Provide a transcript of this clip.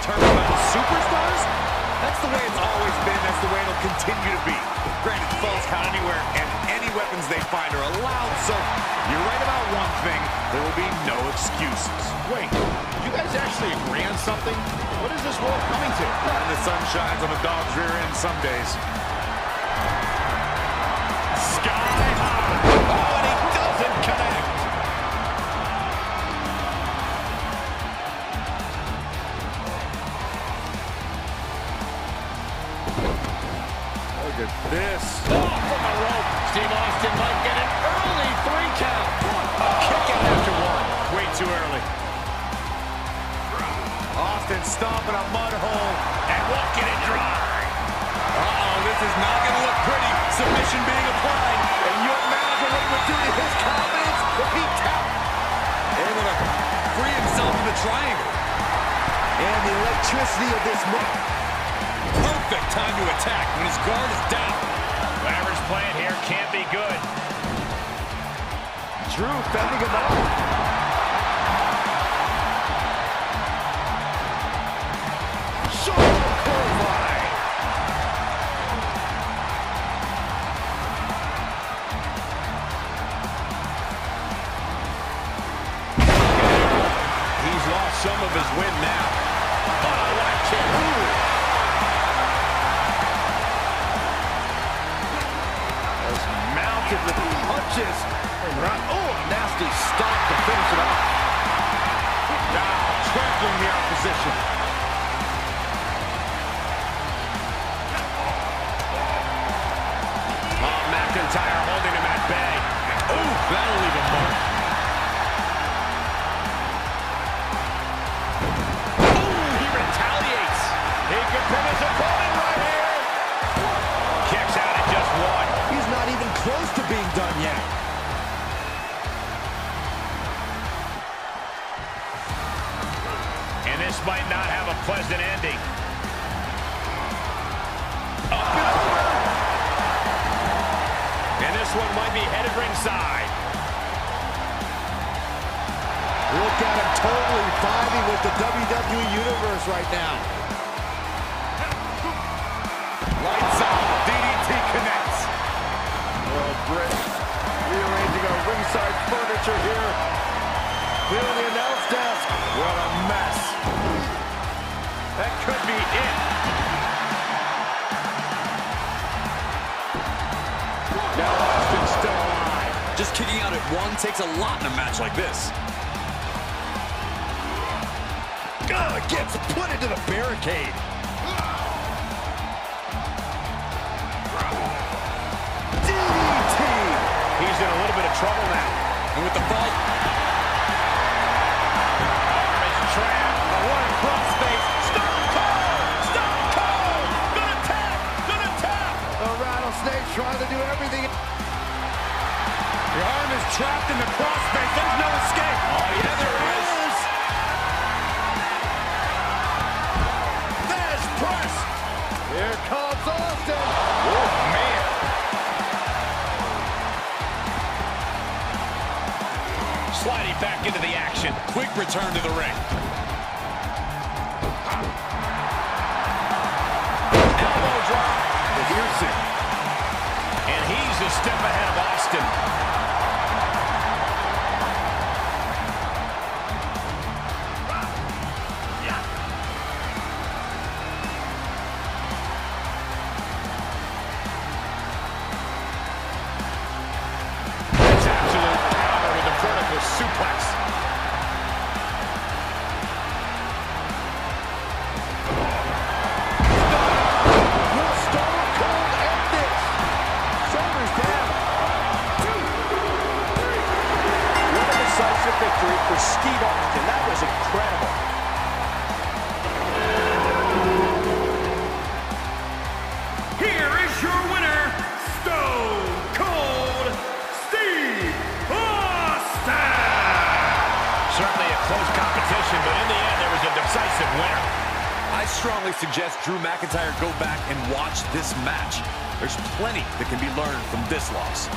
determined by the superstars? That's the way it's always been. That's the way it'll continue to be. Granted, falls count anywhere, and any weapons they find are allowed, so you're right about one thing. There will be no excuses. Wait, you guys actually agree on something? What is this world coming to? And the sun shines on the dog's rear end some days. Look at this. Oh, from the rope. Steve Austin might get an early three count. A kick out after one. Way too early. Austin stomping a mud hole and walking it dry. Uh-oh, this is not going to look pretty. Submission being applied. And you imagine what it would do to his confidence if he tapped. Able to free himself from the triangle. And the electricity of this move. Time to attack when his guard is down. Whatever's playing here can't be good. Drew fending him off. Shoulder clothesline. He's lost some of his wind now. Oh, what a kick. As punches. Right, oh, nasty stop to finish it off. Now trampling the opposition. Oh, McIntyre holding him at bay. Ooh, that'll leave a mark. This might not have a pleasant ending. Up and over. And this one might be headed ringside. Look at him totally vibing with the WWE Universe right now. That could be it. Now Austin's still alive. Just kicking out at one takes a lot in a match like this. Oh, gets put into the barricade. DDT. He's in a little bit of trouble now. And with the fall, Sliding back into the action. quick return to the ring. Elbow drop. Pearson. And he's a step ahead of Austin. Victory for Steve Austin. That was incredible. Here is your winner, Stone Cold Steve Austin! Certainly a close competition, but in the end, there was a decisive winner. I strongly suggest Drew McIntyre go back and watch this match. There's plenty that can be learned from this loss.